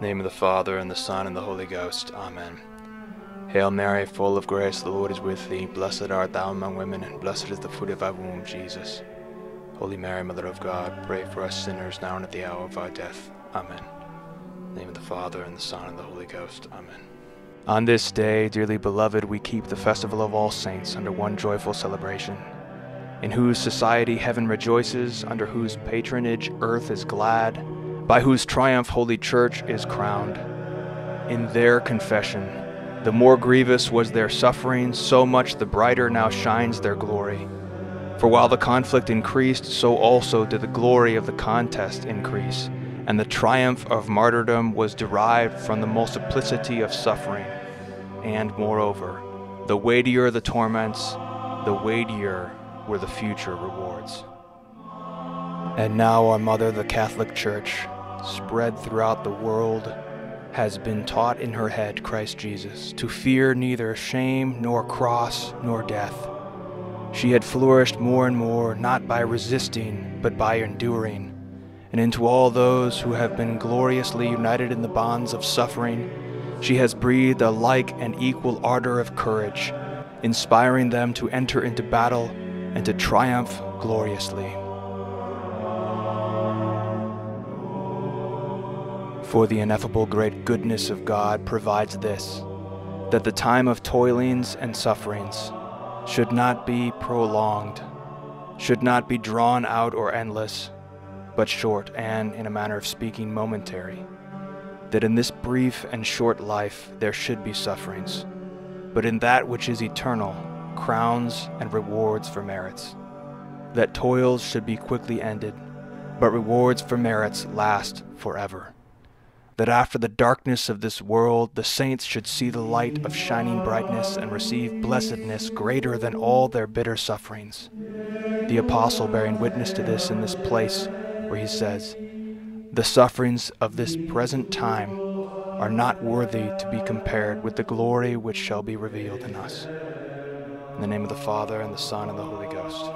name of the Father, and the Son, and the Holy Ghost. Amen. Hail Mary, full of grace, the Lord is with thee. Blessed art thou among women, and blessed is the fruit of thy womb, Jesus. Holy Mary, Mother of God, pray for us sinners now and at the hour of our death. Amen. Name of the Father, and the Son, and the Holy Ghost. Amen. On this day, dearly beloved, we keep the festival of all saints under one joyful celebration, in whose society heaven rejoices, under whose patronage earth is glad, by whose triumph Holy Church is crowned. In their confession, the more grievous was their suffering, so much the brighter now shines their glory. For while the conflict increased, so also did the glory of the contest increase, and the triumph of martyrdom was derived from the multiplicity of suffering. And moreover, the weightier the torments, the weightier were the future rewards. And now, our Mother, the Catholic Church, spread throughout the world, has been taught in her head, Christ Jesus, to fear neither shame, nor cross, nor death. She had flourished more and more, not by resisting, but by enduring. And into all those who have been gloriously united in the bonds of suffering, she has breathed a like and equal ardor of courage, inspiring them to enter into battle and to triumph gloriously. For the ineffable great goodness of God provides this that the time of toilings and sufferings should not be prolonged, should not be drawn out or endless, but short and, in a manner of speaking, momentary. That in this brief and short life there should be sufferings, but in that which is eternal, crowns and rewards for merits. That toils should be quickly ended, but rewards for merits last forever that after the darkness of this world the saints should see the light of shining brightness and receive blessedness greater than all their bitter sufferings. The apostle bearing witness to this in this place, where he says, The sufferings of this present time are not worthy to be compared with the glory which shall be revealed in us. In the name of the Father, and the Son, and the Holy Ghost.